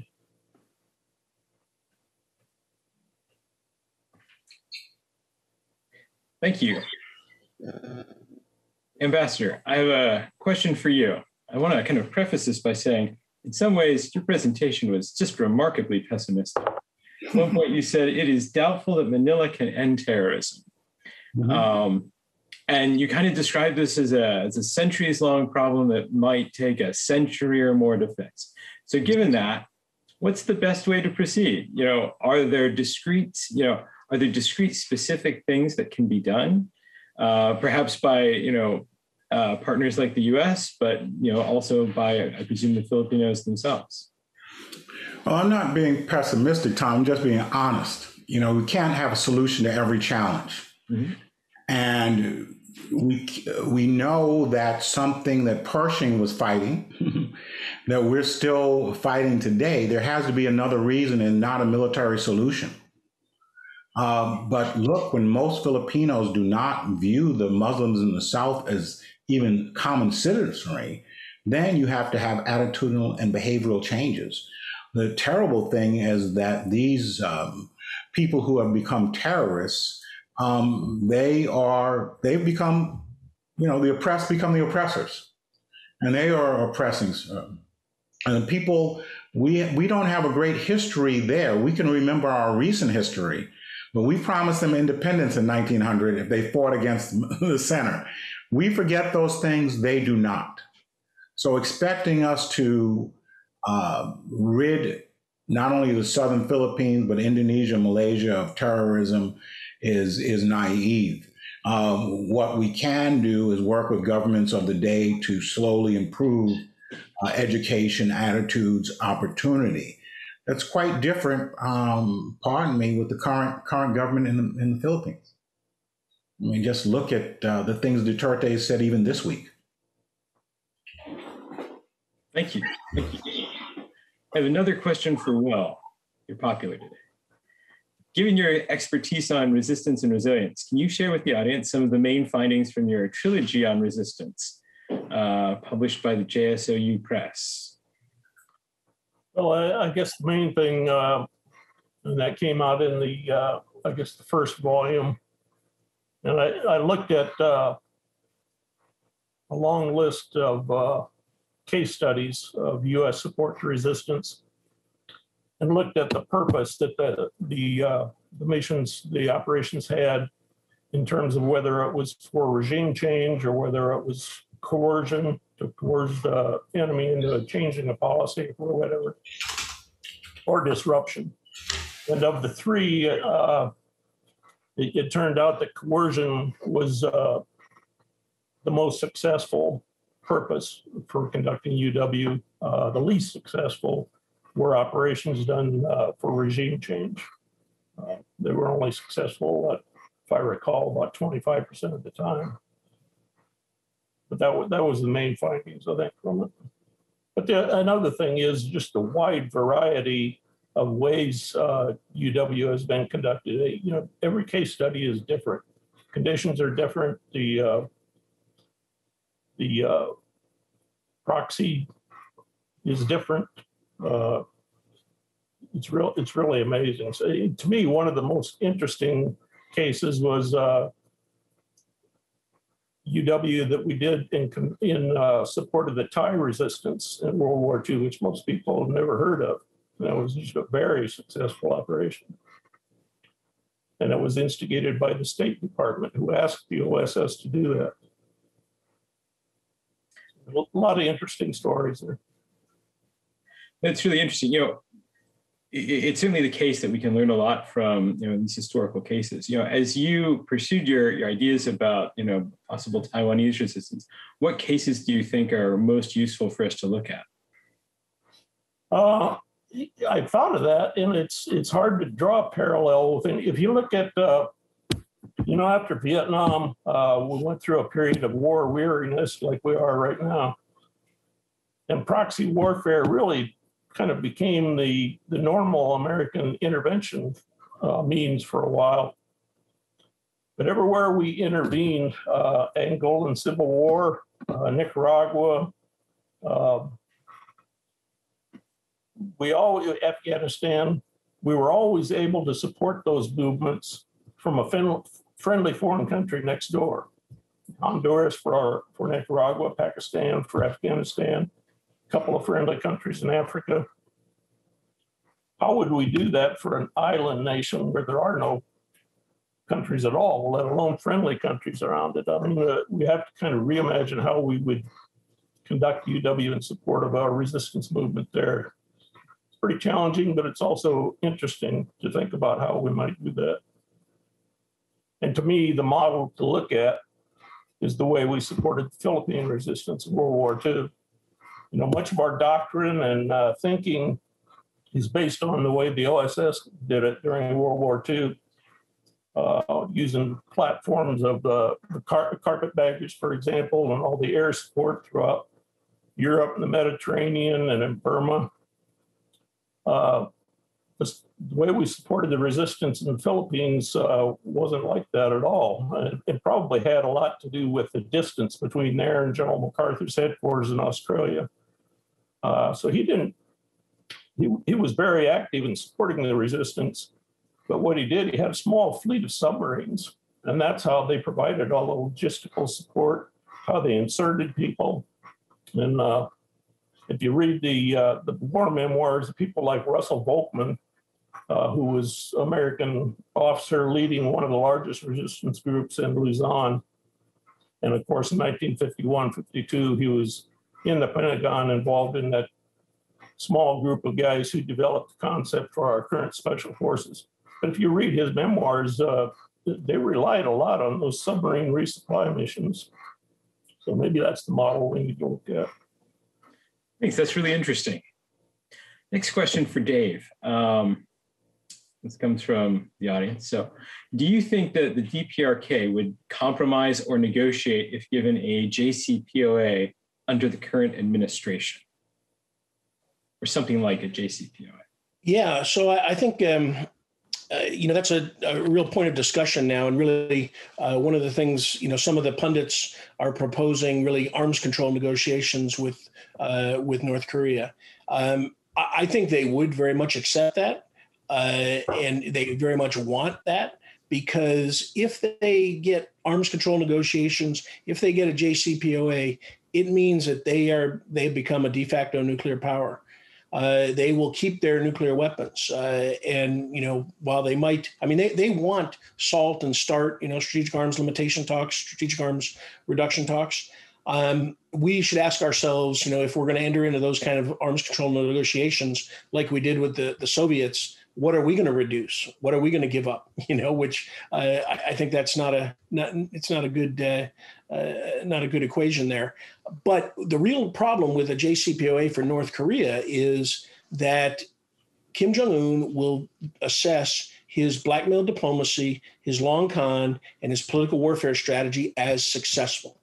B: Thank you. Ambassador, I have a question for you. I want to kind of preface this by saying in some ways, your presentation was just remarkably pessimistic. At one point, you said it is doubtful that Manila can end terrorism. Mm-hmm. Um, and you kind of describe this as a, as a centuries long problem that might take a century or more to fix. So, given that, what's the best way to proceed? You know, are there discrete, you know, are there discrete specific things that can be done? Uh, perhaps by, you know, uh, partners like the U.S., but you know also by I presume the Filipinos themselves.
D: Well, I'm not being pessimistic, Tom. I'm just being honest. You know, we can't have a solution to every challenge, mm-hmm. And we we know that something that Pershing was fighting, that we're still fighting today. There has to be another reason and not a military solution. Um, but look, when most Filipinos do not view the Muslims in the South as even common citizenry, then you have to have attitudinal and behavioral changes. The terrible thing is that these um, people who have become terrorists, um, they are they've become, you know, the oppressed become the oppressors, and they are oppressing. And people, we we don't have a great history there. We can remember our recent history, but we promised them independence in 1900 if they fought against the center. We forget those things, they do not. So expecting us to uh, rid not only the southern Philippines, but Indonesia, Malaysia of terrorism is, is naive. Um, what we can do is work with governments of the day to slowly improve uh, education, attitudes, opportunity. That's quite different, um, pardon me, with the current current government in the, in the Philippines. I mean, just look at uh, the things Duterte said even this week.
B: Thank you. Thank you. I have another question for Will. You're popular today. Given your expertise on resistance and resilience, can you share with the audience some of the main findings from your trilogy on resistance uh, published by the JSOU Press?
C: Well, I, I guess the main thing, uh, that came out in the, uh, I guess, the first volume, and I, I looked at uh, a long list of uh, case studies of U.S. support to resistance and looked at the purpose that the, the, uh, the missions, the operations had in terms of whether it was for regime change or whether it was coercion to coerce the enemy into changing a policy or whatever, or disruption. And of the three, uh, it, it turned out that coercion was uh, the most successful purpose for conducting UW. Uh, the least successful were operations done uh, for regime change. Uh, they were only successful, uh, if I recall, about 25% of the time. But that was, that was the main findings, I think, from it. But the, another thing is just the wide variety of ways uh, UW has been conducted. You know, every case study is different. Conditions are different. The uh, the uh, proxy is different. Uh, it's real. It's really amazing. So eh, to me, one of the most interesting cases was uh, UW that we did in in uh, support of the Thai resistance in World War II, which most people have never heard of. And that was just a very successful operation. And it was instigated by the State Department, who asked the OSS to do that. A lot of interesting stories there.
B: That's really interesting. You know, it's certainly the case that we can learn a lot from you know these historical cases. You know, as you pursued your your ideas about you know possible Taiwanese resistance, what cases do you think are most useful for us to look at?
C: Uh, I thought of that, and it's it's hard to draw a parallel with. If you look at, uh, you know, after Vietnam, uh, we went through a period of war weariness, like we are right now, and proxy warfare really kind of became the the normal American intervention uh, means for a while. But everywhere we intervened, uh, Angolan Civil War, uh, Nicaragua. Uh, we always Afghanistan, we were always able to support those movements from a fin- friendly foreign country next door. Honduras for our, for Nicaragua, Pakistan for Afghanistan, couple of friendly countries in Africa. How would we do that for an island nation where there are no countries at all, let alone friendly countries around it? I mean, uh, we have to kind of reimagine how we would conduct UW in support of our resistance movement there It's pretty challenging, but it's also interesting to think about how we might do that. And to me, the model to look at is the way we supported the Philippine resistance in World War II. You know, much of our doctrine and uh, thinking is based on the way the OSS did it during World War II, uh, using platforms of the, the car- carpetbaggers, for example, and all the air support throughout Europe and the Mediterranean and in Burma uh, the the way we supported the resistance in the Philippines uh, wasn't like that at all. It, it probably had a lot to do with the distance between there and General MacArthur's headquarters in Australia. Uh, so he didn't, he, he was very active in supporting the resistance. But what he did, he had a small fleet of submarines, and that's how they provided all the logistical support, how they inserted people. And uh, if you read the uh, the war memoirs of people like Russell Volckmann, uh, who was American officer leading one of the largest resistance groups in Luzon, and of course in 1951, 52, he was in the Pentagon involved in that small group of guys who developed the concept for our current special forces. But if you read his memoirs, uh, they relied a lot on those submarine resupply missions. So maybe that's the model we need to look at.
B: Thanks. That's really interesting. Next question for Dave. Um, this comes from the audience. So, do you think that the DPRK would compromise or negotiate if given a JCPOA under the current administration, or something like a JCPOA?
E: Yeah, so I, I think um, uh, you know that's a, a, real point of discussion now, and really uh, one of the things you know some of the pundits are proposing really arms control negotiations with uh, with North Korea. Um, I, I, think they would very much accept that, uh, and they very much want that because if they get arms control negotiations, if they get a JCPOA, it means that they are they become a de facto nuclear power. Uh, they will keep their nuclear weapons. Uh, and, you know, while they might, I mean, they, they want SALT and START, you know, strategic arms limitation talks, strategic arms reduction talks. um, we should ask ourselves, you know, if we're going to enter into those kind of arms control negotiations like we did with the, the Soviets, what are we going to reduce? What are we going to give up? You know, which uh, I, I, think that's not a not it's not a good uh, uh, not a good equation there. But the real problem with a JCPOA for North Korea is that Kim Jong Un will assess his blackmail diplomacy, his long con, and his political warfare strategy as successful.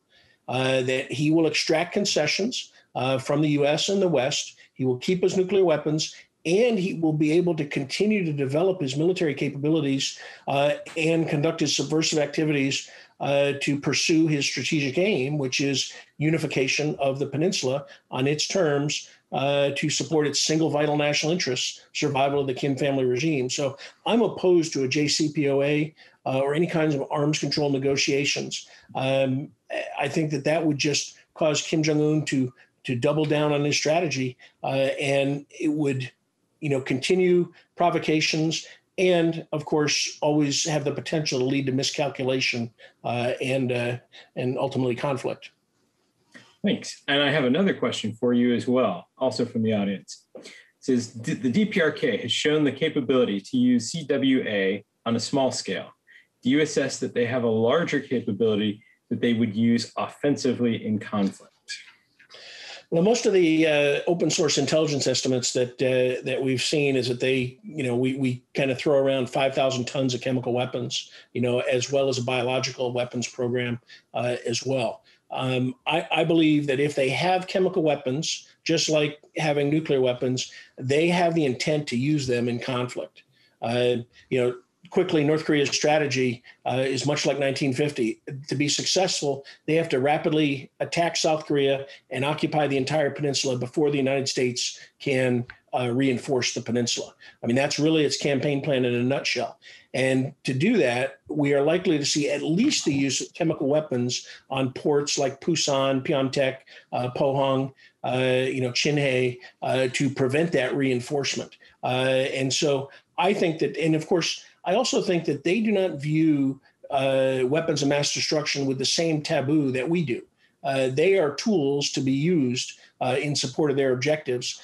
E: Uh, that he will extract concessions uh, from the U.S. and the West. He will keep his nuclear weapons, and he will be able to continue to develop his military capabilities uh, and conduct his subversive activities uh, to pursue his strategic aim, which is unification of the peninsula on its terms uh, to support its single vital national interests, survival of the Kim family regime. So I'm opposed to a JCPOA uh, or any kinds of arms control negotiations. Um, I think that that would just cause Kim Jong Un to to double down on his strategy, uh, and it would, you know, continue provocations and of course always have the potential to lead to miscalculation uh, and uh, and ultimately conflict.
B: Thanks. And I have another question for you as well, also from the audience. It says the DPRK has shown the capability to use CWA on a small scale. Do you assess that they have a larger capability that they would use offensively in conflict?
E: Well, most of the uh, open source intelligence estimates that uh, that we've seen is that they, you know, we we kind of throw around five thousand tons of chemical weapons, you know, as well as a biological weapons program uh, as well. Um, I, I, believe that if they have chemical weapons, just like having nuclear weapons, they have the intent to use them in conflict. Uh, you know, quickly, North Korea's strategy uh, is much like 1950. To be successful, they have to rapidly attack South Korea and occupy the entire peninsula before the United States can uh, reinforce the peninsula. I mean, that's really its campaign plan in a nutshell. And to do that, we are likely to see at least the use of chemical weapons on ports like Pusan, Pyeongtaek, uh, Pohang, uh, you know, Chinhae, uh, to prevent that reinforcement. Uh, and so I think that, and of course, I also think that they do not view uh, weapons of mass destruction with the same taboo that we do. Uh, they are tools to be used in support of their objectives,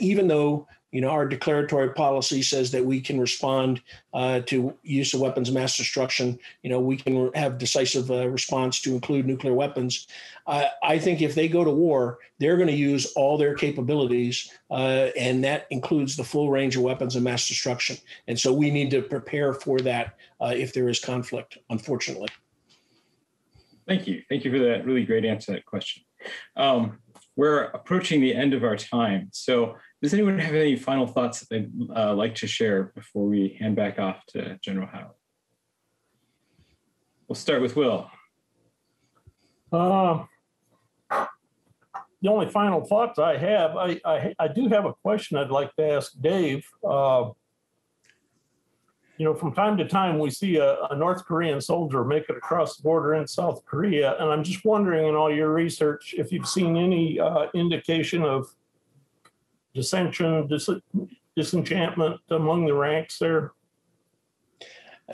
E: even though you know, our declaratory policy says that we can respond uh, to use of weapons of mass destruction. You know, we can have decisive uh, response to include nuclear weapons. Uh, I think if they go to war, they're going to use all their capabilities, uh, and that includes the full range of weapons of mass destruction. And so we need to prepare for that uh, if there is conflict, unfortunately.
B: Thank you. Thank you for that really great answer to that question. Um, we're approaching the end of our time. So does anyone have any final thoughts that they'd uh, like to share before we hand back off to General Howard? We'll start with Will.
C: Uh, the only final thoughts I have, I, I, I, do have a question I'd like to ask Dave. Uh, you know, from time to time, we see a, a, North Korean soldier make it across the border in South Korea. And I'm just wondering, in all your research, if you've seen any uh, indication of dissension, dis- disenchantment among the ranks there?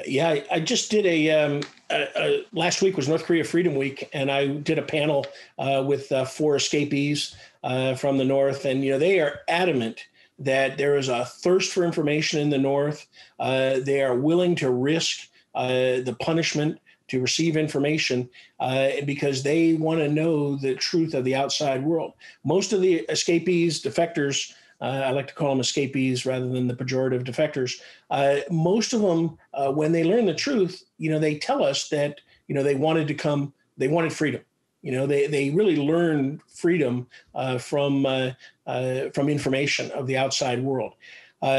E: Yeah, I, just did a, um, a, a, last week was North Korea Freedom Week, and I did a panel uh, with uh, four escapees uh, from the North, and you know they are adamant that there is a thirst for information in the North. Uh, they are willing to risk uh, the punishment to receive information uh, because they want to know the truth of the outside world. Most of the escapees, defectors, uh, I like to call them escapees rather than the pejorative defectors. Uh, most of them, uh, when they learn the truth, you know, they tell us that you know they wanted to come, they wanted freedom. You know, they they really learn freedom uh, from uh, from information of the outside world.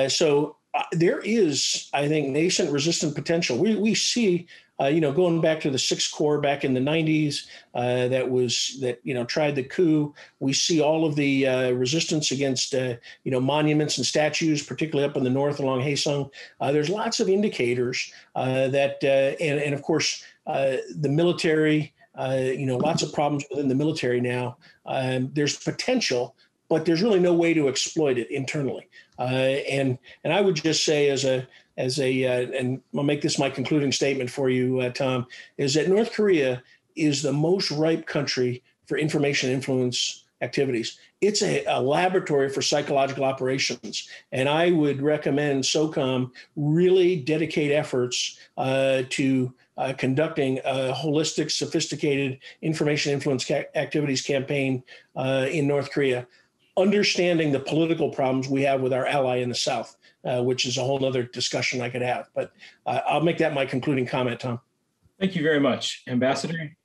E: so there is, I think, nascent resistant potential. We we see uh, you know, going back to the Sixth Corps back in the 90s, uh, that was that you know tried the coup. We see all of the uh, resistance against uh, you know monuments and statues, particularly up in the north along Hyesan. Uh, there's lots of indicators uh, that, and and of course the military. you know, lots of problems within the military now. Um, there's potential, but there's really no way to exploit it internally. And and I would just say, as a as a, uh, and I'll make this my concluding statement for you, uh, Tom, is that North Korea is the most ripe country for information influence activities. It's a, a laboratory for psychological operations. And I would recommend SOCOM really dedicate efforts uh, to uh, conducting a holistic, sophisticated information influence ca- activities campaign uh, in North Korea, understanding the political problems we have with our ally in the South, uh, which is a whole other discussion I could have. But uh, I'll make that my concluding comment, Tom.
B: Thank you very much, Ambassador.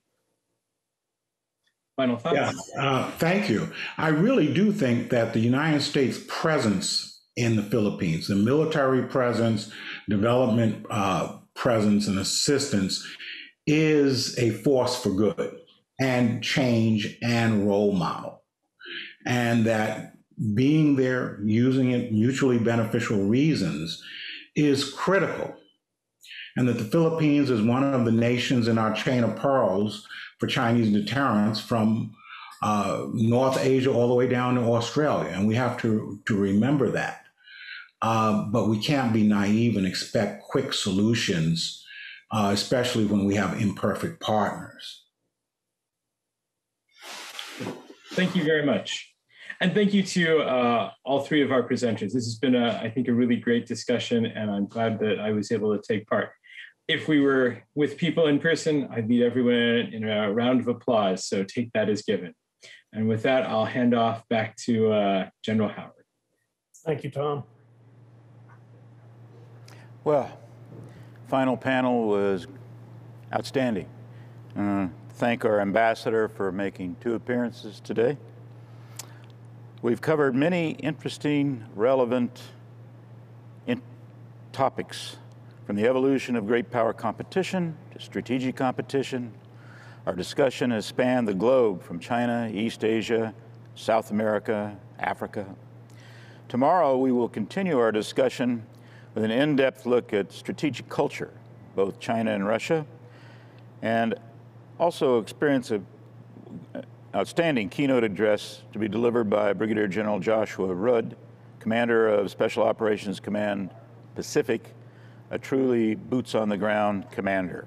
B: Final thoughts?
D: Yeah, uh, thank you. I really do think that the United States presence in the Philippines, the military presence, development uh, presence, and assistance is a force for good and change and role model. And that being there, using it mutually beneficial reasons is critical. And that the Philippines is one of the nations in our chain of pearls for Chinese deterrence from uh, North Asia all the way down to Australia. And we have to, to remember that. Uh, but we can't be naive and expect quick solutions, uh, especially when we have imperfect partners.
B: Thank you very much. And thank you to uh, all three of our presenters. This has been, a, I think, a really great discussion, and I'm glad that I was able to take part. If we were with people in person, I'd lead everyone in a round of applause, so take that as given. And with that, I'll hand off back to uh, General Howard.
C: Thank you, Tom.
A: Well, final panel was outstanding. Uh, thank our ambassador for making two appearances today. We've covered many interesting, relevant in topics from the evolution of great power competition to strategic competition. Our discussion has spanned the globe from China, East Asia, South America, Africa. Tomorrow, we will continue our discussion with an in depth look at strategic culture, both China and Russia, and also experience a outstanding keynote address to be delivered by Brigadier General Joshua Rudd, Commander of Special Operations Command Pacific, a truly boots on the ground commander.